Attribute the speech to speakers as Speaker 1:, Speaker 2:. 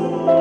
Speaker 1: Música